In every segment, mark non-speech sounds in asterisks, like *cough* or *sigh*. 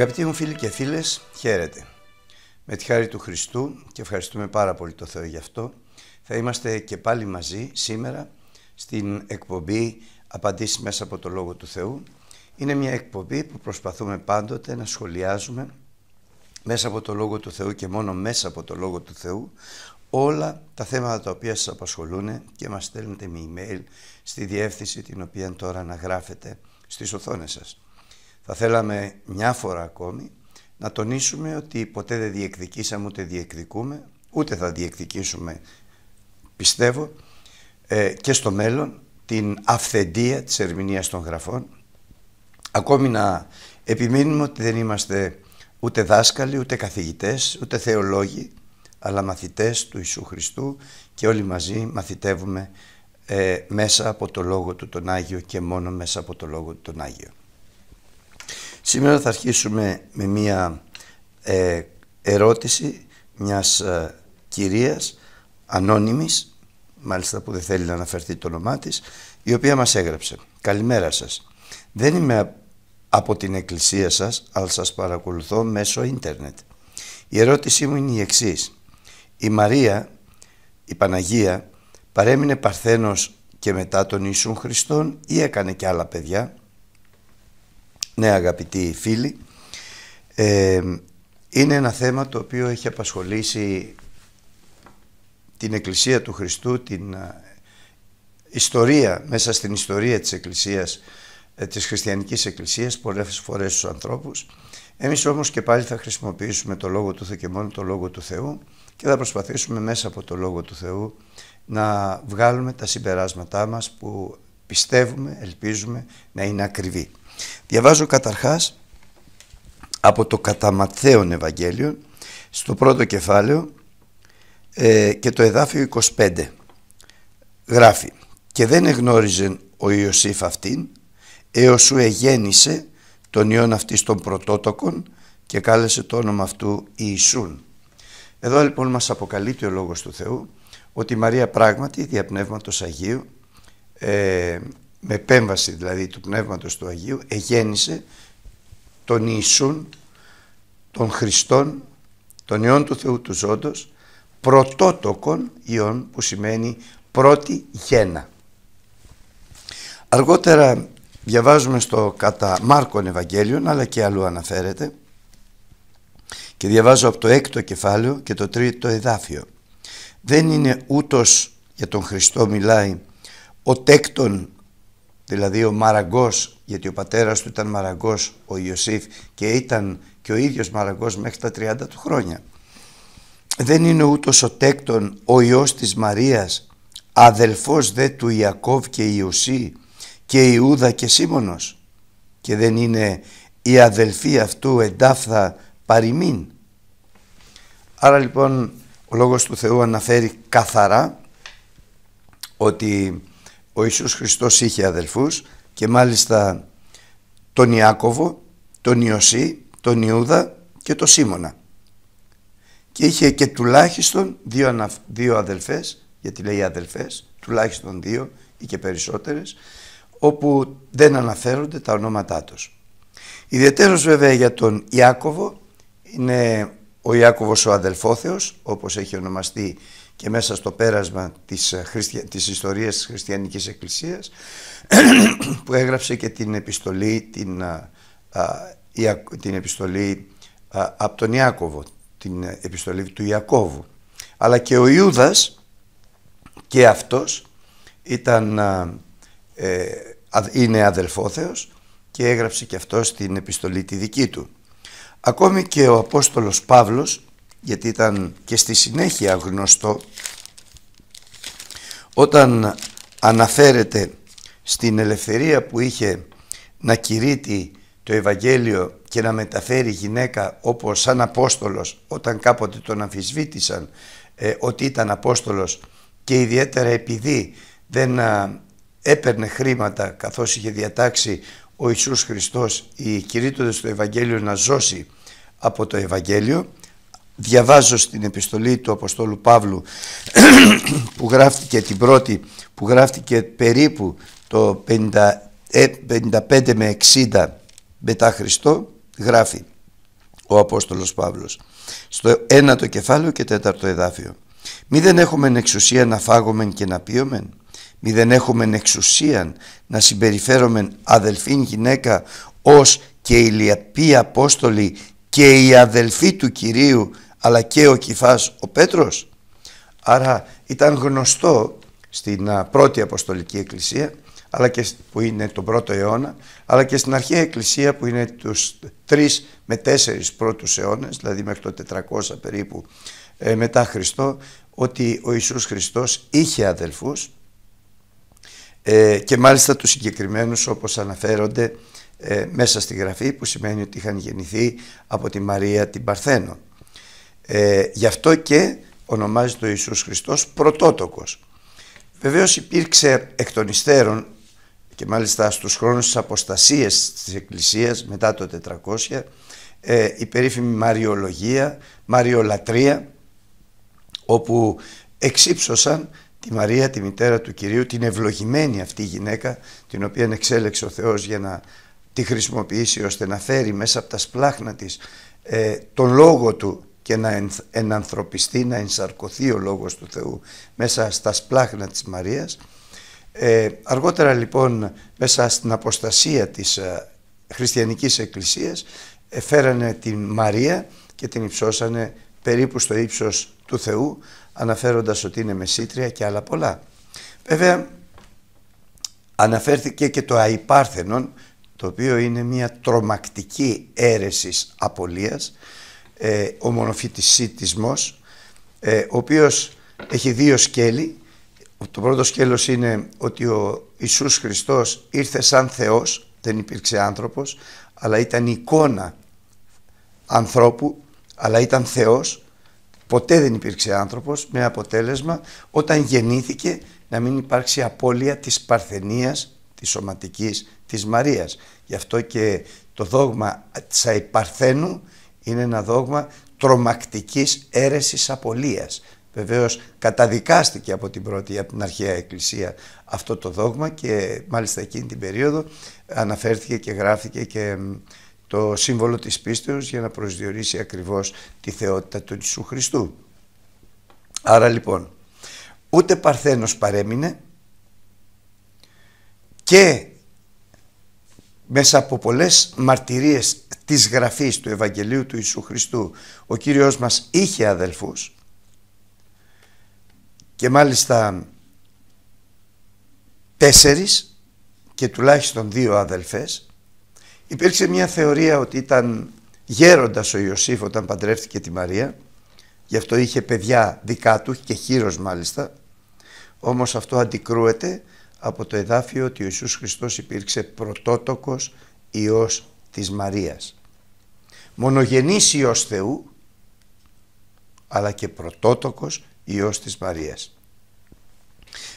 Αγαπητοί μου φίλοι και φίλες, χαίρετε. Με τη χάρη του Χριστού και ευχαριστούμε πάρα πολύ το Θεό γι' αυτό, θα είμαστε και πάλι μαζί σήμερα στην εκπομπή «Απαντήσεις μέσα από το Λόγο του Θεού». Είναι μια εκπομπή που προσπαθούμε πάντοτε να σχολιάζουμε μέσα από το Λόγο του Θεού και μόνο μέσα από το Λόγο του Θεού όλα τα θέματα τα οποία σας απασχολούν και μας στέλνετε με email στη διεύθυνση την οποία τώρα αναγράφετε στις οθόνες σας. Θα θέλαμε μια φορά ακόμη να τονίσουμε ότι ποτέ δεν διεκδικήσαμε ούτε διεκδικούμε, ούτε θα διεκδικήσουμε, πιστεύω, ε, και στο μέλλον την αυθεντία της ερμηνείας των γραφών. Ακόμη να επιμείνουμε ότι δεν είμαστε ούτε δάσκαλοι, ούτε καθηγητές, ούτε θεολόγοι, αλλά μαθητές του Ιησού Χριστού και όλοι μαζί μαθητεύουμε ε, μέσα από το Λόγο Του τον Άγιο και μόνο μέσα από το Λόγο Του τον Άγιο. Σήμερα θα αρχίσουμε με μία ε, ερώτηση μιας ε, κυρίας ανώνυμης, μάλιστα που δεν θέλει να αναφερθεί το όνομά της, η οποία μας έγραψε. Καλημέρα σας. Δεν είμαι από την εκκλησία σας, αλλά σας παρακολουθώ μέσω ίντερνετ. Η ερώτησή μου είναι η εξής. Η Μαρία, η Παναγία, παρέμεινε παρθένος και μετά τον Ιησούν Χριστόν ή έκανε και άλλα παιδιά; Ναι αγαπητοί φίλοι, ε, είναι ένα θέμα το οποίο έχει απασχολήσει την Εκκλησία του Χριστού, την ε, ιστορία, μέσα στην ιστορία της Εκκλησίας, ε, της Χριστιανικής Εκκλησίας, πολλές φορές στους ανθρώπους. Εμείς όμως και πάλι θα χρησιμοποιήσουμε το Λόγο του Θεού και μόνο το Λόγο του Θεού και θα προσπαθήσουμε μέσα από το Λόγο του Θεού να βγάλουμε τα συμπεράσματά μας που πιστεύουμε, ελπίζουμε να είναι ακριβή. Διαβάζω καταρχάς από το κατά Ευαγγέλιο στο πρώτο κεφάλαιο ε, και το εδάφιο 25 γράφει «Και δεν εγνώριζε ο Ιωσήφ αυτήν έως σου εγέννησε τον ιόν αυτής των πρωτότοκων και κάλεσε το όνομα αυτού Ιησούν». Εδώ λοιπόν μας αποκαλύπτει ο Λόγος του Θεού ότι η Μαρία πράγματι δια Πνεύματος Αγίου ε, με επέμβαση δηλαδή του Πνεύματος του Αγίου εγέννησε τον Ιησούν, τον Χριστόν, τον Υιόν του Θεού τους Ζώντος, πρωτότοκον Υιόν που σημαίνει πρώτη γένα. Αργότερα διαβάζουμε στο κατά Μάρκον Ευαγγέλιον αλλά και αλλού αναφέρεται και διαβάζω από το έκτο κεφάλαιο και το τρίτο εδάφιο. Δεν είναι ούτως για τον Χριστό μιλάει ο τέκτον δηλαδή ο Μαραγκός, γιατί ο πατέρας του ήταν Μαραγκός, ο Ιωσήφ και ήταν και ο ίδιος Μαραγκός μέχρι τα 30 του χρόνια. Δεν είναι ούτως ο τέκτον ο Υιός της Μαρίας, αδελφός δε του Ιακώβ και Ιωσή και Ιούδα και Σίμωνος και δεν είναι η αδελφή αυτού εντάφθα παροιμήν. Άρα λοιπόν ο Λόγος του Θεού αναφέρει καθαρά ότι ο Ιησούς Χριστός είχε αδελφούς και μάλιστα τον Ιάκωβο, τον Ιωσή, τον Ιούδα και τον Σίμωνα. Και είχε και τουλάχιστον δύο, δύο αδελφές, γιατί λέει αδελφές, τουλάχιστον δύο ή και περισσότερες, όπου δεν αναφέρονται τα ονόματά τους. Ιδιαίτερος βέβαια για τον Ιάκωβο είναι ο Ιάκωβος ο αδελφόθεος, όπως έχει ονομαστεί και μέσα στο πέρασμα της, ε, χριστια... της ιστορίας της Χριστιανικής Εκκλησίας *clears throat* που έγραψε και την επιστολή, την, την επιστολή από τον Ιάκωβο, την επιστολή του Ιακώβου. αλλά και ο Ιούδας και αυτός ήταν, ε, είναι αδελφόθεος και έγραψε και αυτό την επιστολή τη δική του. Ακόμη και ο Απόστολος Παύλος, γιατί ήταν και στη συνέχεια γνωστό, όταν αναφέρεται στην ελευθερία που είχε να κηρύττει το Ευαγγέλιο και να μεταφέρει γυναίκα όπως σαν Απόστολος όταν κάποτε τον αμφισβήτησαν ε, ότι ήταν Απόστολος και ιδιαίτερα επειδή δεν έπαιρνε χρήματα καθώς είχε διατάξει ο Ιησούς Χριστός οι κηρύττοντες του Ευαγγέλιο να ζώσει από το Ευαγγέλιο διαβάζω στην επιστολή του Αποστόλου Παύλου *clears throat* που γράφτηκε την πρώτη που γράφτηκε περίπου το 55 ε, με 60 μετά Χριστό γράφει ο Απόστολος Παύλος στο ένατο κεφάλαιο και τέταρτο εδάφιο. Μη δεν έχουμε εξουσία να φάγομεν και να πίωμεν μη δεν έχουμε εξουσία να συμπεριφέρομεν αδελφήν γυναίκα ως και οι λιαποί Απόστολοι και οι αδελφοί του Κυρίου αλλά και ο Κηφάς ο Πέτρος. Άρα ήταν γνωστό στην πρώτη Αποστολική Εκκλησία αλλά και που είναι τον πρώτο αιώνα, αλλά και στην αρχαία εκκλησία που είναι τους τρεις με τέσσερις πρώτους αιώνες, δηλαδή μέχρι το 400 περίπου ε, μετά Χριστό, ότι ο Ιησούς Χριστός είχε αδελφούς ε, και μάλιστα τους συγκεκριμένους όπως αναφέρονται ε, μέσα στη Γραφή που σημαίνει ότι είχαν γεννηθεί από τη Μαρία την Παρθένο. Ε, γι' αυτό και ονομάζεται ο Ιησούς Χριστός πρωτότοκος. Βεβαίως υπήρξε εκ των υστέρων και μάλιστα στους χρόνους της αποστασίας της Εκκλησίας μετά το 400 ε, η περίφημη Μαριολογία, Μαριολατρία όπου εξύψωσαν τη Μαρία, τη μητέρα του Κυρίου, την ευλογημένη αυτή γυναίκα την οποία εξέλεξε ο Θεός για να τη χρησιμοποιήσει ώστε να φέρει μέσα από τα σπλάχνα της ε, τον λόγο του και να ενανθρωπιστεί, να ενσαρκωθεί ο λόγος του Θεού μέσα στα σπλάχνα της Μαρίας ε, αργότερα λοιπόν μέσα στην αποστασία της ε, χριστιανικής εκκλησίας ε, φέρανε την Μαρία και την υψώσανε περίπου στο ύψος του Θεού αναφέροντας ότι είναι μεσήτρια και άλλα πολλά. Βέβαια αναφέρθηκε και το αϊπάρθενον το οποίο είναι μια τρομακτική αίρεσης απολίας ε, ο μονοφυτισίτισμος ε, ο οποίος έχει δύο σκέλη το πρώτο σκέλος είναι ότι ο Ιησούς Χριστός ήρθε σαν Θεός, δεν υπήρξε άνθρωπος, αλλά ήταν εικόνα ανθρώπου, αλλά ήταν Θεός. Ποτέ δεν υπήρξε άνθρωπος, με αποτέλεσμα όταν γεννήθηκε να μην υπάρξει απώλεια της παρθενίας, της σωματικής, της Μαρίας. Γι' αυτό και το δόγμα της Αϊπαρθένου είναι ένα δόγμα τρομακτικής αίρεσης απολίας. Βεβαίως καταδικάστηκε από την πρώτη, από την αρχαία εκκλησία αυτό το δόγμα και μάλιστα εκείνη την περίοδο αναφέρθηκε και γράφτηκε και το σύμβολο της πίστεως για να προσδιορίσει ακριβώς τη θεότητα του Ιησού Χριστού. Άρα λοιπόν, ούτε Παρθένος παρέμεινε και μέσα από πολλές μαρτυρίες της γραφής του Ευαγγελίου του Ιησού Χριστού. Ο Κύριος μας είχε αδελφούς. Και μάλιστα τέσσερις και τουλάχιστον δύο αδελφές. Υπήρξε μια θεωρία ότι ήταν γέροντας ο Ιωσήφ όταν παντρεύτηκε τη Μαρία. Γι' αυτό είχε παιδιά δικά του και χείρος μάλιστα. Όμως αυτό αντικρούεται από το εδάφιο ότι ο Ιησούς Χριστός υπήρξε πρωτότοκος Υιός της Μαρίας μονογενής Υιός Θεού αλλά και πρωτότοκος Υιός της Μαρίας.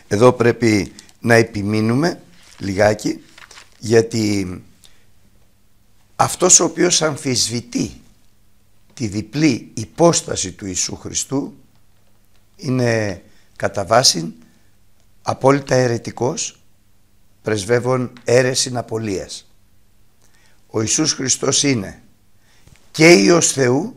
Εδώ πρέπει να επιμείνουμε λιγάκι γιατί αυτός ο οποίος αμφισβητεί τη διπλή υπόσταση του Ιησού Χριστού είναι κατά βάση απόλυτα αιρετικός πρεσβεύων αίρεσιν απολίας. Ο Ιησούς Χριστός είναι και Υιός Θεού,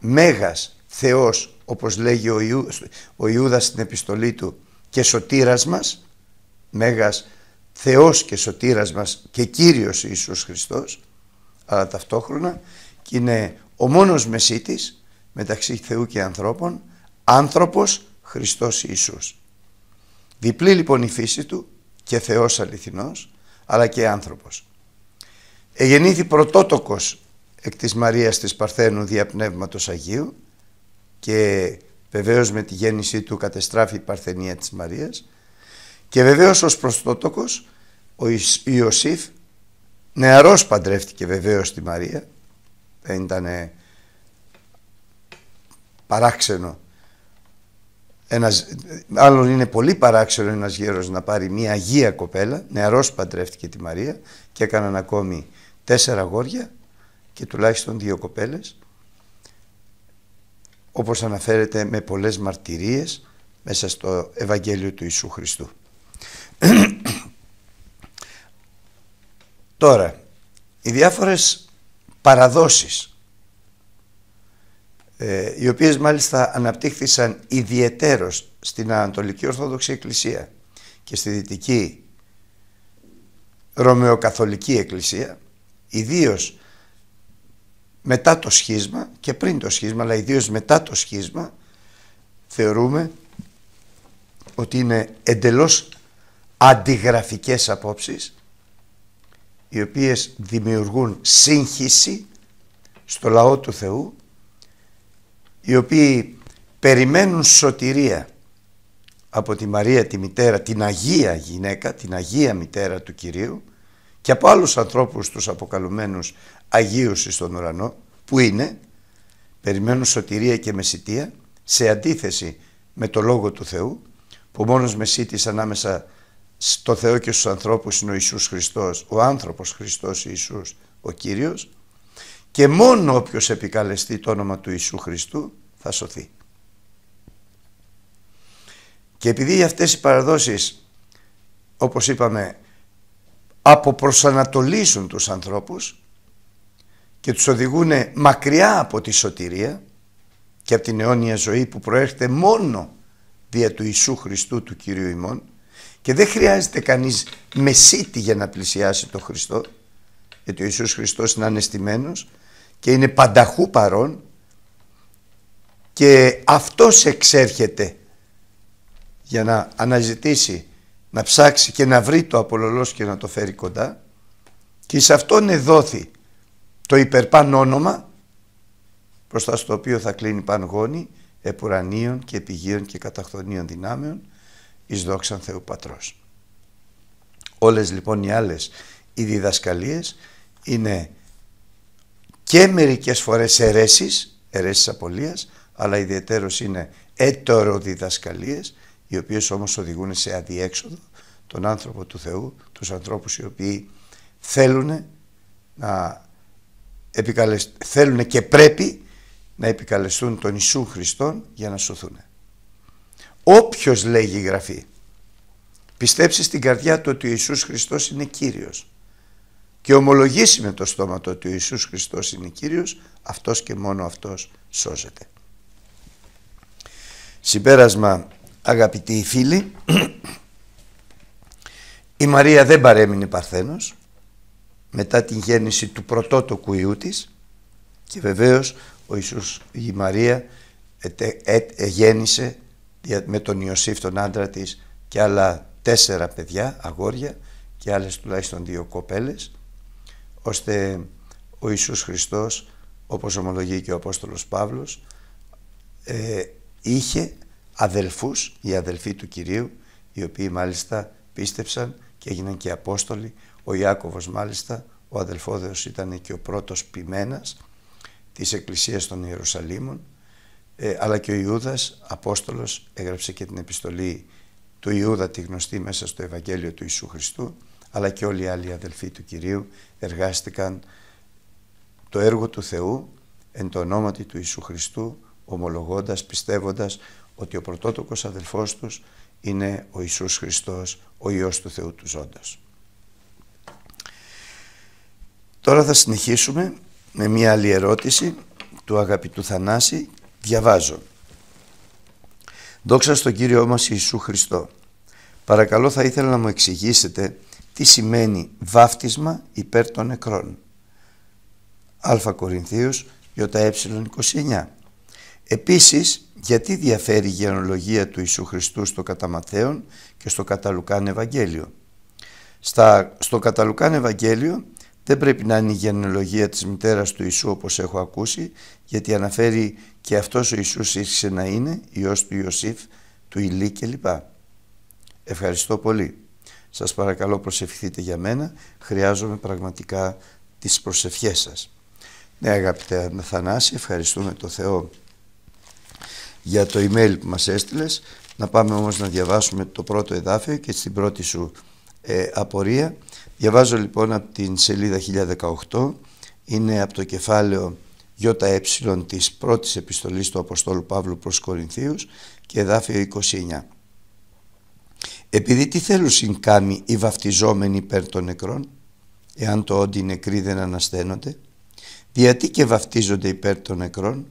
Μέγας Θεός όπως λέγει ο, Ιού, ο Ιούδας στην επιστολή του και σωτήρας μας, Μέγας Θεός και σωτήρας μας και Κύριος Ιησούς Χριστός, αλλά ταυτόχρονα και είναι ο μόνος μεσίτης μεταξύ Θεού και ανθρώπων, άνθρωπος Χριστός Ιησούς. Διπλή λοιπόν η φύση του και Θεός αληθινός αλλά και άνθρωπος. Εγεννήθη πρωτότοκος εκ της Μαρίας της Παρθένου δια Πνεύματος Αγίου και βεβαίως με τη γέννησή του κατεστράφει η Παρθενία της Μαρίας και βεβαίως ως πρωτότοκος ο Ιωσήφ νεαρός παντρεύτηκε βεβαίως τη Μαρία δεν ήταν παράξενο ένας, άλλον είναι πολύ παράξενο ένας γέρος να πάρει μια αγία κοπέλα, νεαρός παντρεύτηκε τη Μαρία και έκαναν ακόμη τέσσερα αγόρια και τουλάχιστον δύο κοπέλες όπως αναφέρεται με πολλές μαρτυρίες μέσα στο Ευαγγέλιο του Ιησού Χριστού. *clears throat* Τώρα, οι διάφορες παραδόσεις ε, οι οποίες μάλιστα αναπτύχθησαν ιδιαιτέρως στην Ανατολική Ορθόδοξη Εκκλησία και στη Δυτική Ρωμαιοκαθολική Εκκλησία ιδίως μετά το σχίσμα και πριν το σχίσμα αλλά ιδίως μετά το σχίσμα θεωρούμε ότι είναι εντελώς αντιγραφικές απόψεις οι οποίες δημιουργούν σύγχυση στο λαό του Θεού οι οποίοι περιμένουν σωτηρία από τη Μαρία τη μητέρα, την Αγία γυναίκα, την Αγία μητέρα του Κυρίου και από άλλους ανθρώπους τους αποκαλουμένους Αγίους στον ουρανό που είναι περιμένουν σωτηρία και μεσητεία σε αντίθεση με το Λόγο του Θεού που μόνος μεσίτης ανάμεσα στο Θεό και στους ανθρώπους είναι ο Ιησούς Χριστός, ο άνθρωπος Χριστός Ιησούς, ο Κύριος και μόνο όποιος επικαλεστεί το όνομα του Ιησού Χριστού θα σωθεί. Και επειδή αυτές οι παραδόσεις όπως είπαμε αποπροσανατολίζουν τους ανθρώπους και τους οδηγούν μακριά από τη σωτηρία και από την αιώνια ζωή που προέρχεται μόνο δια του Ιησού Χριστού του Κυρίου ημών. Και δεν χρειάζεται κανείς μεσίτη για να πλησιάσει τον Χριστό γιατί ο Ιησούς Χριστός είναι ανεστημένος και είναι πανταχού παρόν και αυτός εξέρχεται για να αναζητήσει, να ψάξει και να βρει το απολολός και να το φέρει κοντά. Και σε αυτόν εδόθη το υπερπάν όνομα μπροστά στο οποίο θα κλείνει παν γόνι επουρανίων και επιγείων και καταχθονίων δυνάμεων εις δόξαν Θεού Πατρός. Όλες λοιπόν οι άλλες οι διδασκαλίες είναι και μερικές φορές αιρέσεις, αιρέσεις απολίας, αλλά ιδιαίτερος είναι διδασκαλίες, οι οποίες όμως οδηγούν σε αδιέξοδο τον άνθρωπο του Θεού, τους ανθρώπους οι οποίοι θέλουν να θέλουν και πρέπει να επικαλεστούν τον Ιησού Χριστόν για να σωθούν. Όποιος λέγει η Γραφή πιστέψει στην καρδιά του ότι ο Ιησούς Χριστός είναι Κύριος και ομολογήσει με το στόμα του ότι ο Ιησούς Χριστός είναι Κύριος, αυτός και μόνο αυτός σώζεται. Συμπέρασμα αγαπητοί φίλοι, *clears throat* η Μαρία δεν παρέμεινε παρθένος μετά την γέννηση του πρωτότοκου Ιού της και βεβαίως ο Ιησούς, η Μαρία γέννησε με τον Ιωσήφ τον άντρα της και άλλα τέσσερα παιδιά, αγόρια και άλλες τουλάχιστον δύο κοπέλες ώστε ο Ιησούς Χριστός όπως ομολογεί και ο Απόστολος Παύλος ε, είχε αδελφούς, οι αδελφοί του Κυρίου, οι οποίοι μάλιστα πίστεψαν και έγιναν και Απόστολοι. Ο Ιάκωβος μάλιστα, ο αδελφόδεος ήταν και ο πρώτος ποιμένας της Εκκλησίας των Ιερουσαλήμων, ε, αλλά και ο Ιούδας, Απόστολος, έγραψε και την επιστολή του Ιούδα τη γνωστή μέσα στο Ευαγγέλιο του Ιησού Χριστού, αλλά και όλοι οι άλλοι αδελφοί του Κυρίου εργάστηκαν το έργο του Θεού εν το ονόματι του Ιησού Χριστού ομολογώντας, πιστεύοντας ότι ο πρωτότοκος αδελφός τους είναι ο Ιησούς Χριστός, ο Υιός του Θεού του ζώντος. Τώρα θα συνεχίσουμε με μία άλλη ερώτηση του αγαπητού Θανάση. Διαβάζω. Δόξα στον Κύριό μας Ιησού Χριστό. Παρακαλώ θα ήθελα να μου εξηγήσετε τι σημαίνει βάφτισμα υπέρ των νεκρών. Α Κορινθίους ΙΕ 29. Επίσης γιατί διαφέρει η γενολογία του Ιησού Χριστού στο κατά και στο κατά Λουκάν Ευαγγέλιο; Στα, στο κατά Λουκάν Ευαγγέλιο δεν πρέπει να είναι η γενολογία της μητέρας του Ιησού όπως έχω ακούσει γιατί αναφέρει και αυτός ο Ιησούς ήρθε να είναι Υιός του Ιωσήφ, του Ηλί κλπ. Ευχαριστώ πολύ. Σας παρακαλώ προσευχηθείτε για μένα. Χρειάζομαι πραγματικά τις προσευχές σας. Ναι αγαπητέ Θανάση, ευχαριστούμε το Θεό για το email που μας έστειλες. Να πάμε όμως να διαβάσουμε το πρώτο εδάφιο και στην πρώτη σου ε, απορία. Διαβάζω λοιπόν από την σελίδα 1018, είναι από το κεφάλαιο ΙΕ της πρώτης επιστολής του Αποστόλου Παύλου προς Κορινθίους και εδάφιο 29. Επειδή τι θέλουν συγκάμει οι βαφτιζόμενοι υπέρ των νεκρών, εάν το όντι νεκροί δεν ανασταίνονται, γιατί και βαφτίζονται υπέρ των νεκρών,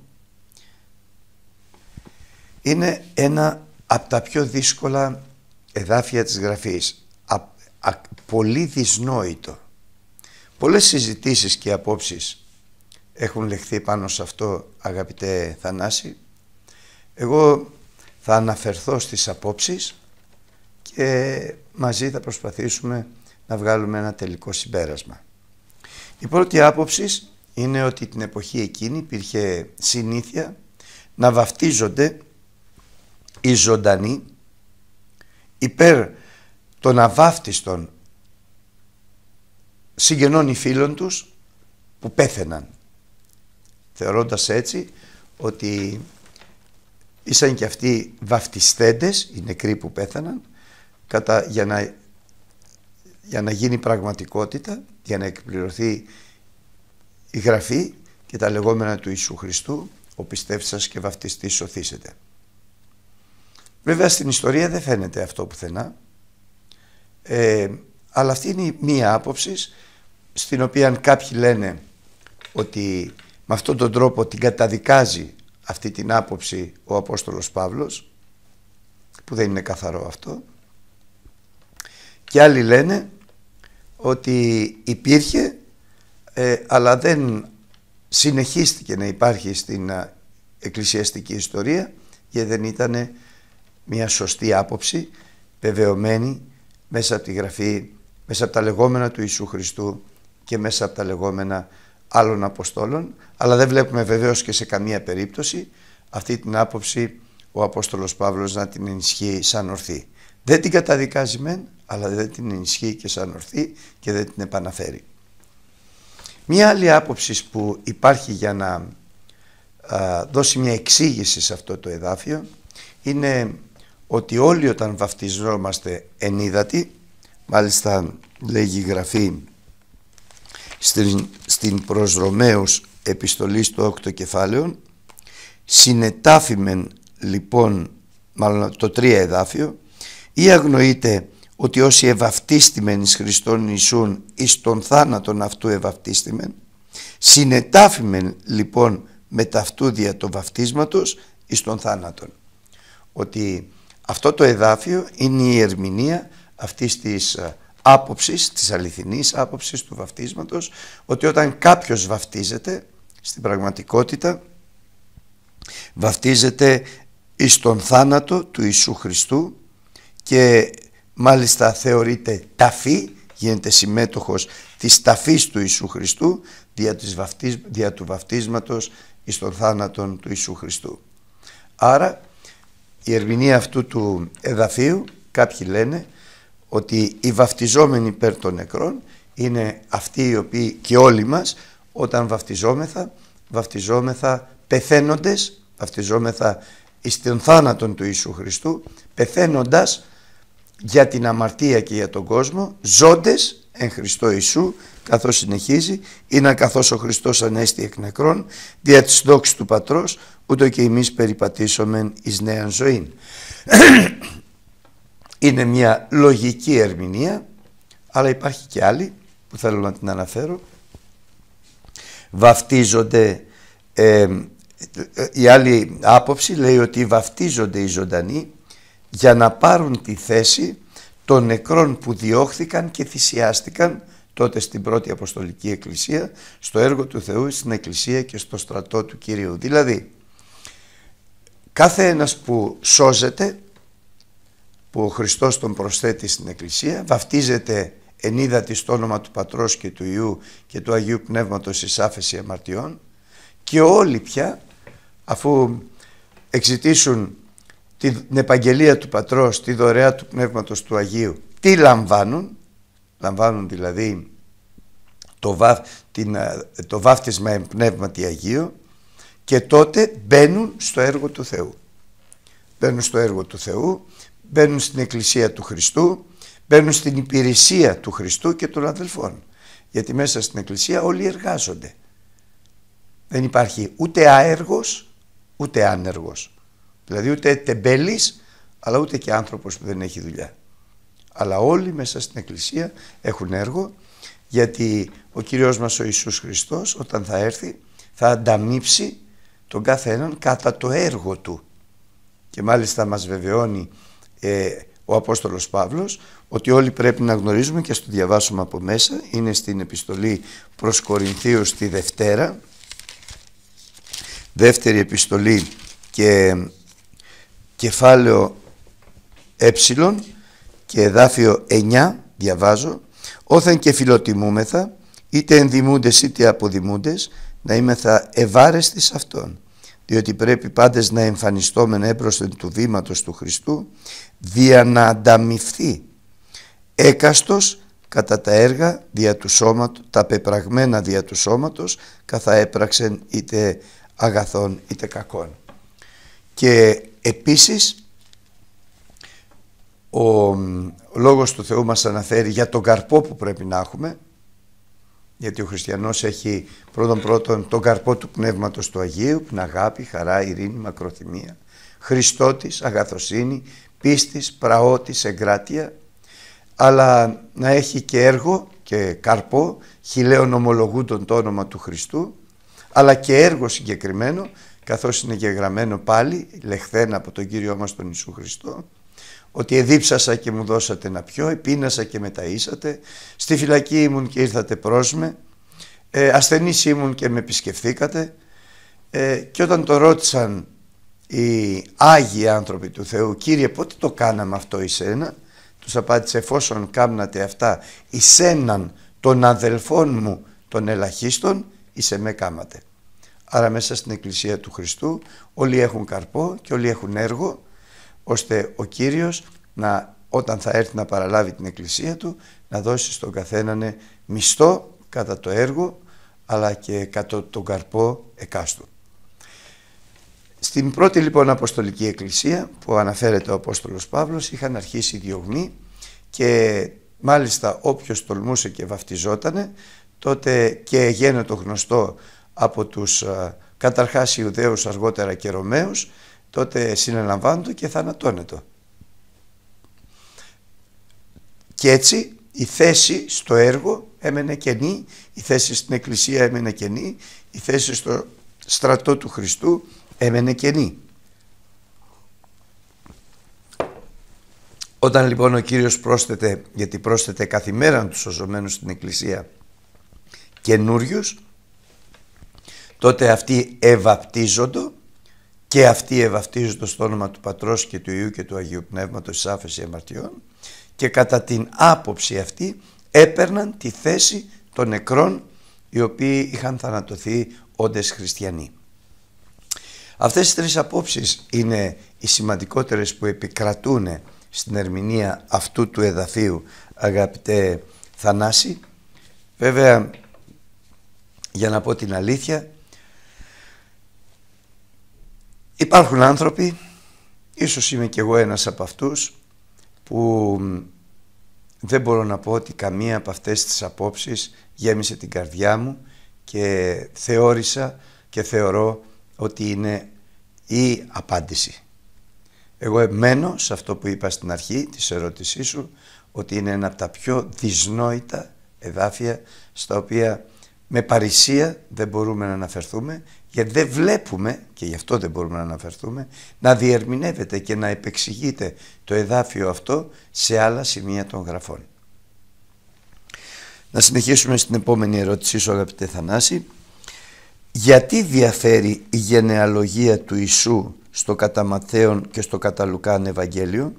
είναι ένα από τα πιο δύσκολα εδάφια της γραφής. πολύ δυσνόητο. Πολλές συζητήσεις και απόψεις έχουν λεχθεί πάνω σε αυτό αγαπητέ Θανάση. Εγώ θα αναφερθώ στις απόψεις και μαζί θα προσπαθήσουμε να βγάλουμε ένα τελικό συμπέρασμα. Η πρώτη άποψη είναι ότι την εποχή εκείνη υπήρχε συνήθεια να βαφτίζονται οι ζωντανοί υπέρ των αβάφτιστων συγγενών ή φίλων τους που πέθαιναν θεωρώντας έτσι ότι ήσαν και αυτοί βαφτιστέντες, οι νεκροί που πέθαναν κατά, για, να, για να γίνει πραγματικότητα, για να εκπληρωθεί η Γραφή και τα λεγόμενα του Ιησού Χριστού, ο πιστεύσας και βαφτιστής σωθήσετε. Βέβαια στην ιστορία δεν φαίνεται αυτό πουθενά, ε, αλλά αυτή είναι μία άποψη στην οποία κάποιοι λένε ότι με αυτόν τον τρόπο την καταδικάζει αυτή την άποψη ο Απόστολος Παύλος, που δεν είναι καθαρό αυτό, και άλλοι λένε ότι υπήρχε ε, αλλά δεν συνεχίστηκε να υπάρχει στην εκκλησιαστική ιστορία γιατί δεν ήταν μια σωστή άποψη βεβαιωμένη μέσα από τη Γραφή, μέσα από τα λεγόμενα του Ιησού Χριστού και μέσα από τα λεγόμενα άλλων Αποστόλων αλλά δεν βλέπουμε βεβαίως και σε καμία περίπτωση αυτή την άποψη ο Απόστολος Παύλος να την ενισχύει σαν ορθή. Δεν την καταδικάζει μεν, αλλά δεν την ενισχύει και σαν ορθή και δεν την επαναφέρει. Μία άλλη άποψη που υπάρχει για να δώσει μια εξήγηση σε αυτό το εδάφιο είναι ότι όλοι όταν βαφτιζόμαστε ενίδατοι, μάλιστα λέγει η Γραφή στην, στην προς Ρωμαίους επιστολή στο 8 κεφάλαιο, συνετάφημεν λοιπόν, μάλλον το τρία εδάφιο, ή αγνοείται ότι όσοι ευαυτίστημεν εις Χριστόν Ιησούν εις τον θάνατον αυτού ευαυτίστημεν, συνετάφημεν λοιπόν με ταυτού δια το βαφτίσματος εις τον θάνατον. Ότι αυτό το εδάφιο είναι η ερμηνεία αυτής της ε, άποψης, της αληθινής άποψης του βαφτίσματος, ότι όταν κάποιος βαφτίζεται, στην πραγματικότητα βαφτίζεται εις τον θάνατο του Ιησού Χριστού και μάλιστα θεωρείται ταφή, γίνεται συμμέτοχος της ταφής του Ιησού Χριστού δια, της βαφτίσ, δια του βαφτίσματος εις τον θάνατον του Ιησού Χριστού. Άρα η ερμηνεία αυτού του εδαφίου κάποιοι λένε ότι οι βαφτιζόμενοι υπέρ των νεκρών είναι αυτοί οι οποίοι και όλοι μας όταν βαφτιζόμεθα, βαφτιζόμεθα πεθαίνοντες, βαφτιζόμεθα εις τον θάνατον του Ιησού Χριστού, πεθαίνοντας για την αμαρτία και για τον κόσμο, ζώντες εν Χριστώ Ιησού, καθώς συνεχίζει, είναι καθώς ο Χριστός ανέστη εκ νεκρών, δια της δόξης του Πατρός, ούτω και εμείς περιπατήσομεν εις νέαν ζωή. *clears throat* είναι μια λογική ερμηνεία, αλλά υπάρχει και άλλη που θέλω να την αναφέρω. Βαφτίζονται, ε, η άλλη άποψη λέει ότι βαφτίζονται οι ζωντανοί για να πάρουν τη θέση των νεκρών που διώχθηκαν και θυσιάστηκαν τότε στην πρώτη Αποστολική Εκκλησία, στο έργο του Θεού, στην Εκκλησία και στο στρατό του Κυρίου. Δηλαδή, κάθε ένας που σώζεται, που ο Χριστός τον προσθέτει στην Εκκλησία, βαφτίζεται εν τη στο όνομα του Πατρός και του Ιού και του Αγίου Πνεύματος εις άφεση αμαρτιών και όλοι πια αφού εξητήσουν την επαγγελία του Πατρός, τη δωρεά του Πνεύματος του Αγίου, τι λαμβάνουν, λαμβάνουν δηλαδή το, βα, την, το βάφτισμα εν πνεύματι Αγίου και τότε μπαίνουν στο έργο του Θεού. Μπαίνουν στο έργο του Θεού, μπαίνουν στην Εκκλησία του Χριστού, μπαίνουν στην υπηρεσία του Χριστού και των αδελφών. Γιατί μέσα στην Εκκλησία όλοι εργάζονται. Δεν υπάρχει ούτε άεργος ούτε άνεργος. Δηλαδή ούτε τεμπέλης αλλά ούτε και άνθρωπος που δεν έχει δουλειά. Αλλά όλοι μέσα στην Εκκλησία έχουν έργο γιατί ο Κύριος μας ο Ιησούς Χριστός όταν θα έρθει θα ανταμείψει τον κάθε έναν κατά το έργο του. Και μάλιστα μας βεβαιώνει ε, ο Απόστολος Παύλος ότι όλοι πρέπει να γνωρίζουμε και στο διαβάσουμε από μέσα είναι στην επιστολή προς Κορινθίους τη Δευτέρα δεύτερη επιστολή και κεφάλαιο ε και εδάφιο 9 διαβάζω όθεν και φιλοτιμούμεθα είτε ενδημούντες είτε αποδημούντες να είμεθα ευάρεστοι σε Αυτόν διότι πρέπει πάντες να εμφανιστόμεν έμπροσθεν του βήματος του Χριστού δια να ανταμυφθεί έκαστος κατά τα έργα δια του σώματος, τα πεπραγμένα δια του σώματος καθά έπραξεν είτε αγαθών είτε κακών. Και επίσης ο, ο Λόγος του Θεού μας αναφέρει για τον καρπό που πρέπει να έχουμε γιατί ο χριστιανός έχει πρώτον πρώτον τον καρπό του Πνεύματος του Αγίου που είναι αγάπη, χαρά, ειρήνη, μακροθυμία Χριστότης, αγαθοσύνη, πίστης, πραότης, εγκράτεια. Αλλά να έχει και έργο και καρπό χιλέων ομολογούντων το όνομα του Χριστού αλλά και έργο συγκεκριμένο καθώς είναι γεγραμμένο πάλι λεχθένα από τον Κύριό μας τον Ιησού Χριστό ότι εδίψασα και μου δώσατε να πιω, επίνασα και μεταΐσατε, στη φυλακή ήμουν και ήρθατε προς με, ε, ασθενής ήμουν και με επισκεφθήκατε ε, και όταν το ρώτησαν οι Άγιοι άνθρωποι του Θεού «Κύριε πότε το κάναμε αυτό εις ένα» τους απάντησε εφόσον κάμνατε αυτά εις έναν των αδελφών μου των ελαχίστων εις με κάματε. Άρα μέσα στην Εκκλησία του Χριστού όλοι έχουν καρπό και όλοι έχουν έργο ώστε ο Κύριος να, όταν θα έρθει να παραλάβει την Εκκλησία Του να δώσει στον καθέναν μισθό κατά το έργο αλλά και κατά τον καρπό εκάστου. Στην πρώτη λοιπόν Αποστολική Εκκλησία που αναφέρεται ο Απόστολος Παύλος είχαν αρχίσει οι διωγμοί και μάλιστα όποιος τολμούσε και βαφτιζότανε τότε και γένετο γνωστό από τους καταρχάς Ιουδαίους αργότερα και Ρωμαίους τότε συνελαμβάνονται και θανατώνεται. Και έτσι η θέση στο έργο έμενε κενή, η θέση στην εκκλησία έμενε κενή, η θέση στο στρατό του Χριστού έμενε κενή. Όταν λοιπόν ο Κύριος πρόσθεται, γιατί πρόσθεται καθημερινά τους σωζωμένους στην εκκλησία καινούριους, τότε αυτοί ευαπτίζονται και αυτοί ευαυτίζονται στο όνομα του Πατρός και του Ιού και του Αγίου Πνεύματος της άφεσης αμαρτιών και κατά την άποψη αυτή έπαιρναν τη θέση των νεκρών οι οποίοι είχαν θανατωθεί όντες χριστιανοί. Αυτές οι τρεις απόψεις είναι οι σημαντικότερες που επικρατούν στην ερμηνεία αυτού του εδαφίου αγαπητέ Θανάση. Βέβαια για να πω την αλήθεια Υπάρχουν άνθρωποι, ίσως είμαι και εγώ ένας από αυτούς, που δεν μπορώ να πω ότι καμία από αυτές τις απόψεις γέμισε την καρδιά μου και θεώρησα και θεωρώ ότι είναι η απάντηση. Εγώ εμένω σε αυτό που είπα στην αρχή της ερώτησής σου ότι είναι ένα από τα πιο δυσνόητα εδάφια στα οποία με παρησία δεν μπορούμε να αναφερθούμε γιατί δεν βλέπουμε, και γι' αυτό δεν μπορούμε να αναφερθούμε, να διερμηνεύεται και να επεξηγείται το εδάφιο αυτό σε άλλα σημεία των γραφών. Να συνεχίσουμε στην επόμενη ερώτησή σου αγαπητέ Θανάση. Γιατί διαφέρει η γενεαλογία του Ιησού στο κατά και στο κατά Ευαγγέλιο;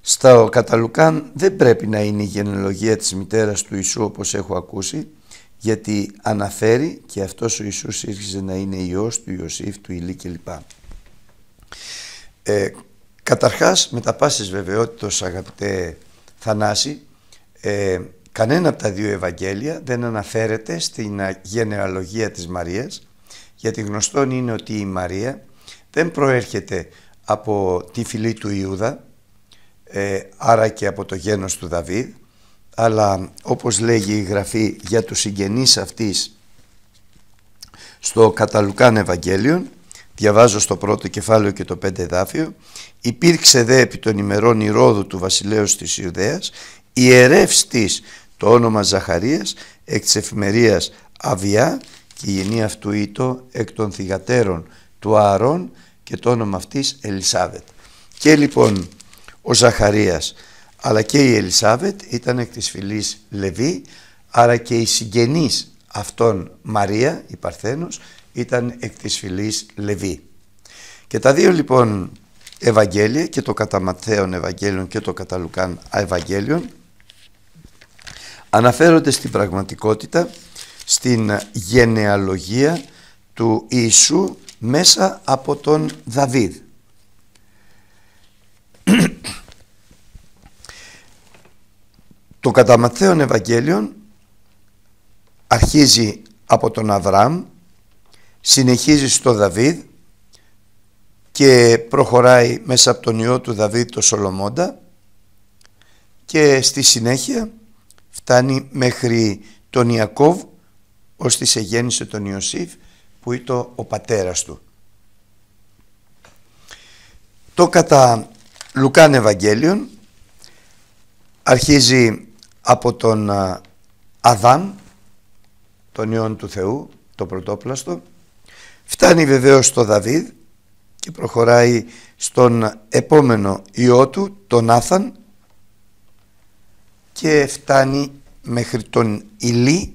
Στο κατά δεν πρέπει να είναι η γενεαλογία της μητέρας του Ιησού όπως έχω ακούσει γιατί αναφέρει και αυτός ο Ιησούς ήρθε να είναι Υιός του Ιωσήφ, του Ηλί κλπ. Ε, καταρχάς με τα πάσης βεβαιότητος αγαπητέ Θανάση ε, κανένα από τα δύο Ευαγγέλια δεν αναφέρεται στην γενεαλογία της Μαρίας γιατί γνωστόν είναι ότι η Μαρία δεν προέρχεται από τη φυλή του Ιούδα ε, άρα και από το γένος του Δαβίδ αλλά όπως λέγει η Γραφή για τους συγγενείς αυτής στο Καταλουκάν Ευαγγέλιον διαβάζω στο πρώτο κεφάλαιο και το πέντε εδάφιο υπήρξε δε επί των ημερών Ηρώδου του βασιλέως της Ιουδαίας ιερεύς της το όνομα Ζαχαρίας εκ της εφημερίας Αβιά και η γενή αυτού ήτο εκ των θυγατέρων του Ααρών και το όνομα αυτής Ελισάβετ. Και λοιπόν ο Ζαχαρίας αλλά και η Ελισάβετ ήταν εκ της φυλής Λεβί άρα και η συγγενής αυτών Μαρία η Παρθένος ήταν εκ της φυλής Λεβί. Και τα δύο λοιπόν Ευαγγέλια και το κατά Ματθαίον Ευαγγέλιον και το κατά Λουκάν Ευαγγέλιον αναφέρονται στην πραγματικότητα στην γενεαλογία του Ιησού μέσα από τον Δαβίδ. Το κατά Ματθαίον Ευαγγέλιον αρχίζει από τον Αβραάμ, συνεχίζει στο Δαβίδ και προχωράει μέσα από τον ιό του Δαβίδ το Σολομώντα και στη συνέχεια φτάνει μέχρι τον Ιακώβ ώστε σε γέννησε τον Ιωσήφ που ήταν ο πατέρας του. Το κατά Λουκάν Ευαγγέλιον αρχίζει από τον Αδάμ, τον Υιόν του Θεού, το πρωτόπλαστο, φτάνει βεβαίως στο Δαβίδ και προχωράει στον επόμενο Υιό του, τον Άθαν και φτάνει μέχρι τον Ηλί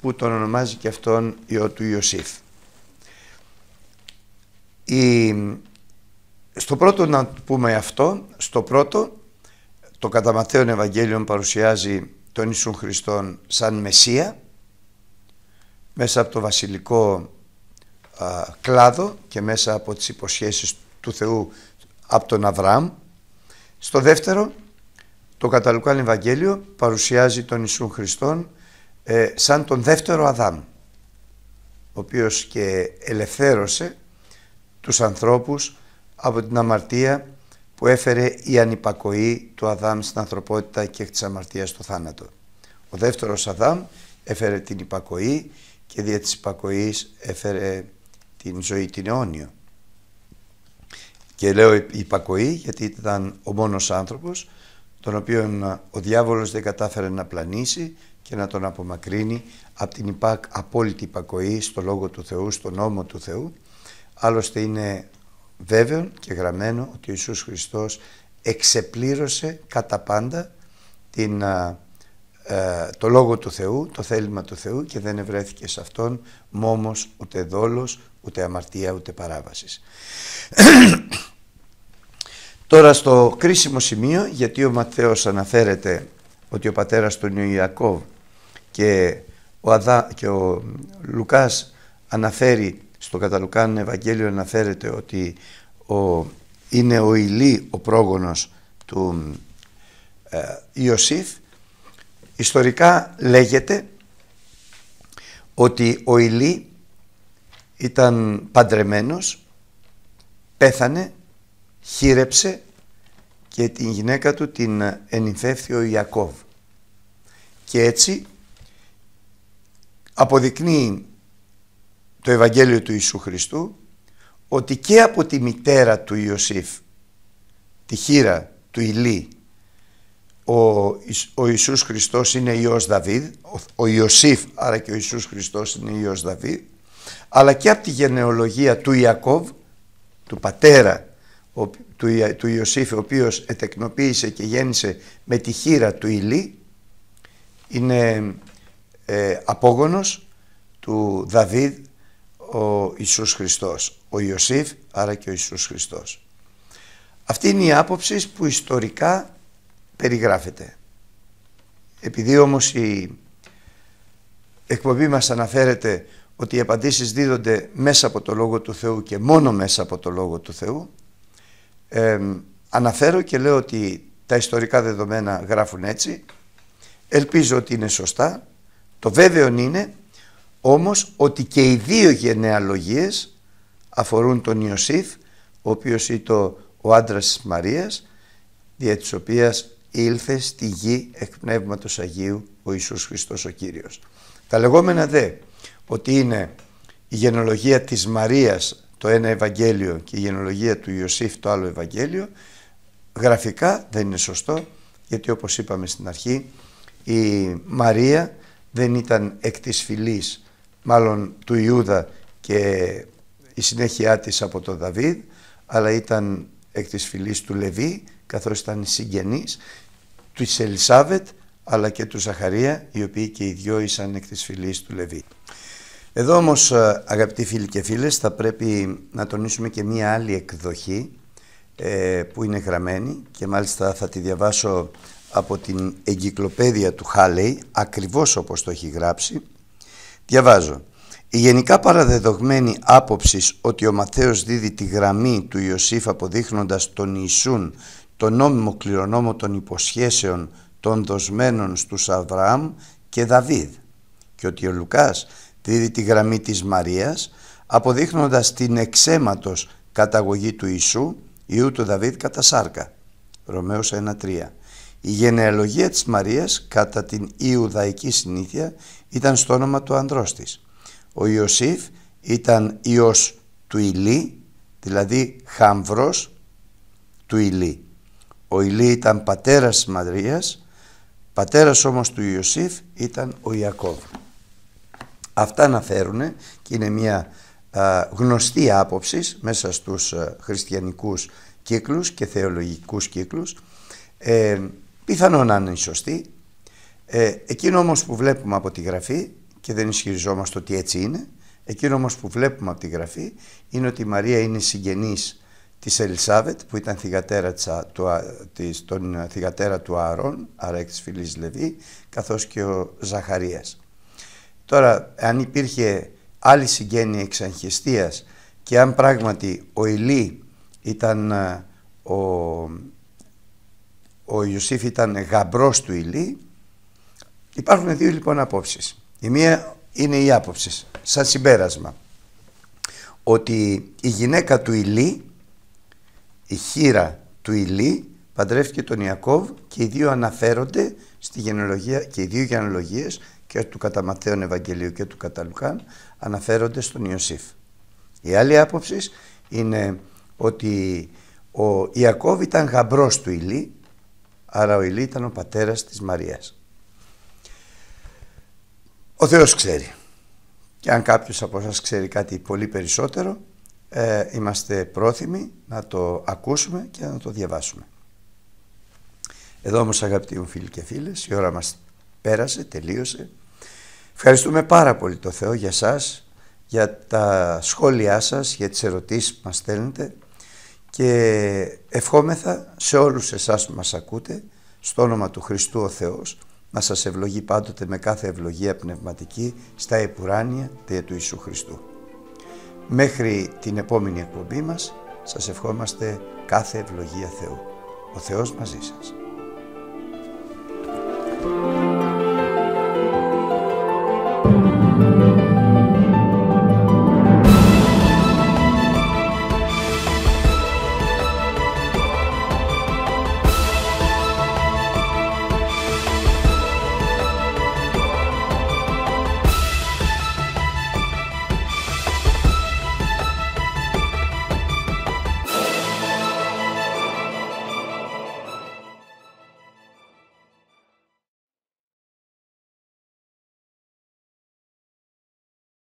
που τον ονομάζει και αυτόν Υιό του Ιωσήφ. Η... Στο πρώτο να πούμε αυτό, στο πρώτο το κατά Ματθαίον Ευαγγέλιο παρουσιάζει τον Ιησού Χριστόν σαν Μεσσία μέσα από το βασιλικό κλάδο και μέσα από τις υποσχέσεις του Θεού από τον Αβραάμ. Στο δεύτερο, το Καταλουκάν Ευαγγέλιο παρουσιάζει τον Ιησού Χριστόν ε, σαν τον δεύτερο Αδάμ, ο οποίος και ελευθέρωσε τους ανθρώπους από την αμαρτία που έφερε η ανυπακοή του Αδάμ στην ανθρωπότητα και της αμαρτίας στο θάνατο. Ο δεύτερος Αδάμ έφερε την υπακοή και δια της υπακοής έφερε την ζωή την αιώνιο. Και λέω υπακοή γιατί ήταν ο μόνος άνθρωπος τον οποίο ο διάβολος δεν κατάφερε να πλανήσει και να τον απομακρύνει από την υπάκ, απόλυτη υπακοή στο Λόγο του Θεού, στο νόμο του Θεού. Άλλωστε είναι βέβαιο και γραμμένο ότι ο Ιησούς Χριστός εξεπλήρωσε κατά πάντα την, ε, το Λόγο του Θεού, το θέλημα του Θεού και δεν ευρέθηκε σε Αυτόν μόμος, ούτε δόλος, ούτε αμαρτία, ούτε παράβασης. *clears throat* Τώρα στο κρίσιμο σημείο, γιατί ο Ματθαίος αναφέρεται ότι ο πατέρας του είναι ο Ιακώβ και ο, Αδά, και ο Λουκάς αναφέρει στο Καταλουκάν Ευαγγέλιο αναφέρεται ότι ο, είναι ο Ηλί ο πρόγονος του ε, Ιωσήφ. Ιστορικά λέγεται ότι ο Ηλί ήταν παντρεμένος πέθανε χείρεψε και την γυναίκα του την ενυφεύθη ο Ιακώβ. Και έτσι αποδεικνύει το Ευαγγέλιο του Ιησού Χριστού ότι και από τη μητέρα του Ιωσήφ, τη χείρα του Ηλί, ο, ο Ιησούς Χριστός είναι Υιός Δαβίδ, ο, ο Ιωσήφ άρα και ο Ιησούς Χριστός είναι Υιός Δαβίδ, αλλά και από τη γενεολογία του Ιακώβ, του πατέρα ο, του, του Ιωσήφ, ο οποίος ετεκνοποίησε και γέννησε με τη χείρα του Ηλί, είναι ε, απόγονος του Δαβίδ ο Ιησούς Χριστός. ο Ιωσήφ, άρα και ο Ιησούς Χριστός. Αυτή είναι η άποψη που ιστορικά περιγράφεται. Επειδή όμως η εκπομπή μας αναφέρεται ότι οι απαντήσεις δίδονται μέσα από το Λόγο του Θεού και μόνο μέσα από το Λόγο του Θεού, αναφέρω και λέω ότι τα ιστορικά δεδομένα γράφουν έτσι, ελπίζω ότι είναι σωστά, το βέβαιο είναι όμως ότι και οι δύο γενεαλογίες αφορούν τον Ιωσήφ, ο οποίος ήταν ο άντρας της Μαρίας, δια της οποίας ήλθε στη γη εκ Πνεύματος Αγίου ο Ιησούς Χριστός ο Κύριος. Τα λεγόμενα δε ότι είναι η γενολογία της Μαρίας το ένα Ευαγγέλιο και η γενολογία του Ιωσήφ το άλλο Ευαγγέλιο γραφικά δεν είναι σωστό γιατί όπως είπαμε στην αρχή η Μαρία δεν ήταν εκ της φυλής μάλλον του Ιούδα και η συνέχειά της από τον Δαβίδ αλλά ήταν εκ της φυλής του Λεβί καθώς ήταν συγγενής του Ελισάβετ αλλά και του Ζαχαρία οι οποίοι και οι δυο ήσαν εκ της φυλής του Λεβί. Εδώ όμως ε, αγαπητοί φίλοι και φίλες θα πρέπει να τονίσουμε και μία άλλη εκδοχή ε, που είναι γραμμένη και μάλιστα θα τη διαβάσω από την εγκυκλοπαίδεια του Χάλεϊ ακριβώς όπως το έχει γράψει. Διαβάζω. Η γενικά παραδεδογμένη άποψη ότι ο Μαθαίος δίδει τη γραμμή του Ιωσήφ αποδείχνοντας τον Ιησούν τον νόμιμο κληρονόμο των υποσχέσεων των δοσμένων στους Αβραάμ και Δαβίδ και ότι ο Λουκάς δίδει τη γραμμή της Μαρίας αποδείχνοντας την εξέματος καταγωγή του Ιησού Ιού του Δαβίδ κατά σάρκα. Ρωμαίος 1.3 Η γενεαλογία της Μαρίας κατά την Ιουδαϊκή συνήθεια ήταν στο όνομα του ανδρός της. Ο Ιωσήφ ήταν Υιός του Ηλί, δηλαδή χάμβρος του Ηλί. Ο Ηλί ήταν πατέρας της Μαρίας, πατέρας όμως του Ιωσήφ ήταν ο Ιακώβ. Αυτά αναφέρουν και είναι μια γνωστή άποψη μέσα στους α, χριστιανικούς κύκλους και θεολογικούς κύκλους. Ε, πιθανόν να είναι σωστή. Ε, εκείνο όμως που βλέπουμε από τη Γραφή και δεν ισχυριζόμαστε ότι έτσι είναι, εκείνο όμως που βλέπουμε από τη Γραφή είναι ότι η Μαρία είναι συγγενής της Ελισάβετ που ήταν θυγατέρα, του, της, τον θυγατέρα του Ααρών, άρα της φυλής Λεβί, καθώς και ο Ζαχαρίας. Τώρα, αν υπήρχε άλλη συγγένεια εξαγχεστίας και αν πράγματι ο Ηλί ήταν ο, ο Ιωσήφ ήταν γαμπρός του Ηλί, υπάρχουν δύο λοιπόν απόψεις. Η μία είναι η άποψη, σαν συμπέρασμα, ότι η γυναίκα του Ηλί η χείρα του Ηλί παντρεύτηκε τον Ιακώβ και οι δύο αναφέρονται στη γενολογία και οι δύο γενολογίες και του κατά Ματθαίον Ευαγγελίου και του κατά Λουκάν αναφέρονται στον Ιωσήφ. Η άλλη άποψη είναι ότι ο Ιακώβ ήταν γαμπρός του Ηλί άρα ο Ηλί ήταν ο πατέρας της Μαρίας. Ο Θεός ξέρει. Και αν κάποιος από σας ξέρει κάτι πολύ περισσότερο ε, είμαστε πρόθυμοι να το ακούσουμε και να το διαβάσουμε. Εδώ όμως αγαπητοί μου φίλοι και φίλες, η ώρα μας πέρασε, τελείωσε. Ευχαριστούμε πάρα πολύ το Θεό για σας, για τα σχόλιά σας, για τις ερωτήσεις που μας στέλνετε και ευχόμεθα σε όλους εσάς που μας ακούτε στο όνομα του Χριστού ο Θεός να σας ευλογεί πάντοτε με κάθε ευλογία πνευματική στα επουράνια τε του Ιησού Χριστού. Μέχρι την επόμενη εκπομπή μας σας ευχόμαστε κάθε ευλογία Θεού. Ο Θεός μαζί σας.